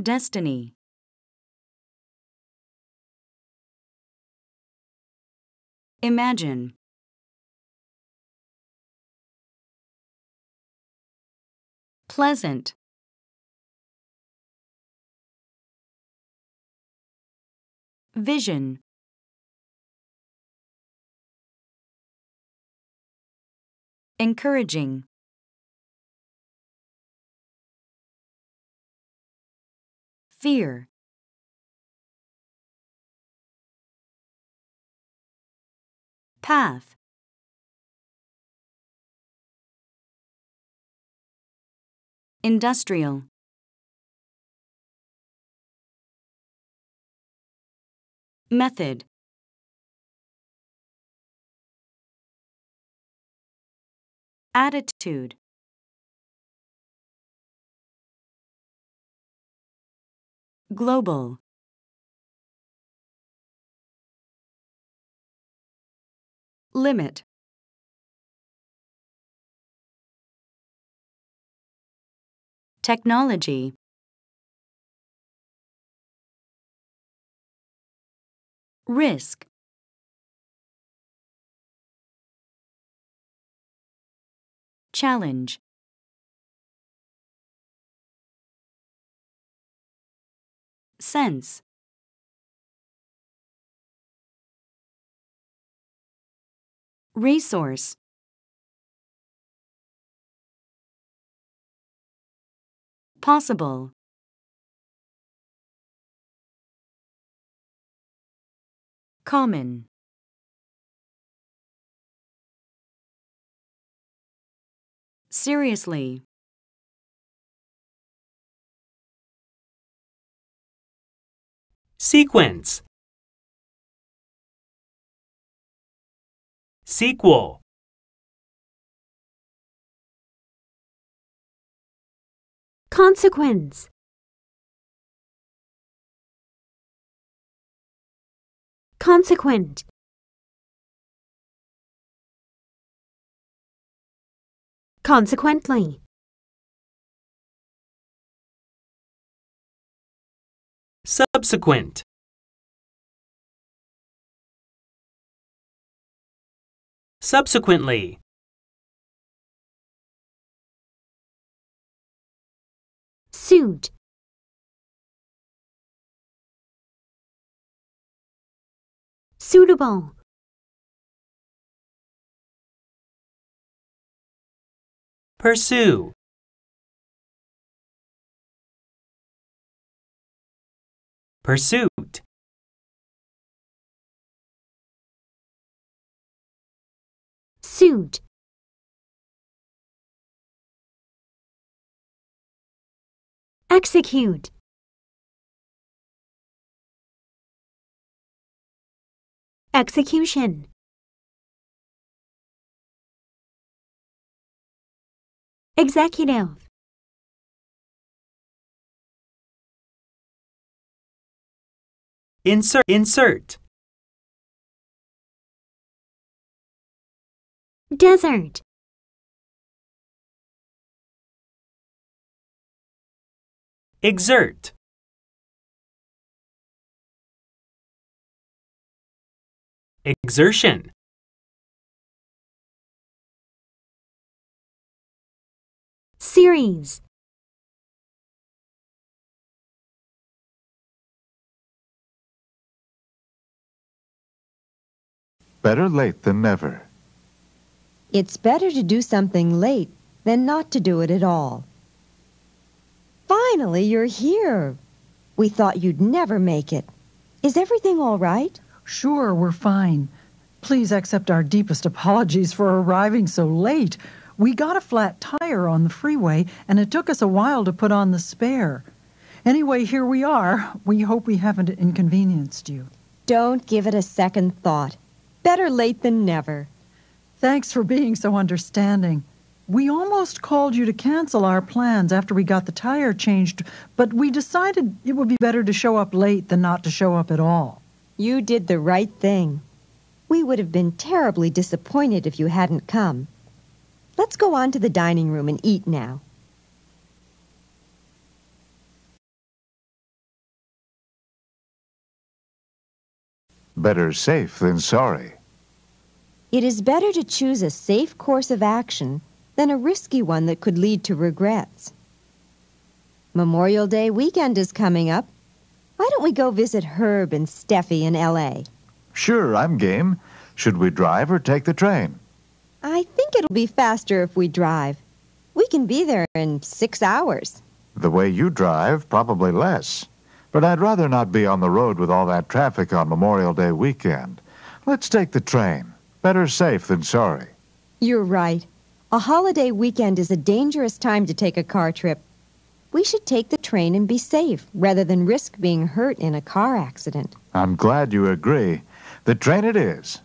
Destiny. Imagine. Pleasant. Vision. Encouraging. Fear. Path. Industrial. Method. Attitude. Global. Limit. Technology. Risk. Challenge. Sense. Resource. Possible. Common. Seriously. Sequence. Sequel. Consequence. Consequent. Consequently. Subsequent. Subsequently. Suit. Suitable. Pursue. Pursuit. Suit. Execute. Execution. Executive. Insert. Insert. Desert. Exert. Exertion. Series. Better late than never. It's better to do something late than not to do it at all. Finally, you're here. We thought you'd never make it. Is everything all right? Sure, we're fine. Please accept our deepest apologies for arriving so late. We got a flat tire on the freeway, and it took us a while to put on the spare. Anyway, here we are. We hope we haven't inconvenienced you. Don't give it a second thought. Better late than never. Thanks for being so understanding. We almost called you to cancel our plans after we got the tire changed, but we decided it would be better to show up late than not to show up at all. You did the right thing. We would have been terribly disappointed if you hadn't come. Let's go on to the dining room and eat now. Better safe than sorry. It is better to choose a safe course of action than a risky one that could lead to regrets. Memorial Day weekend is coming up. Why don't we go visit Herb and Steffi in L.A.? Sure, I'm game. Should we drive or take the train? I think it'll be faster if we drive. We can be there in six hours. The way you drive, probably less. But I'd rather not be on the road with all that traffic on Memorial Day weekend. Let's take the train. Better safe than sorry. You're right. A holiday weekend is a dangerous time to take a car trip. We should take the train and be safe rather than risk being hurt in a car accident. I'm glad you agree. The train it is.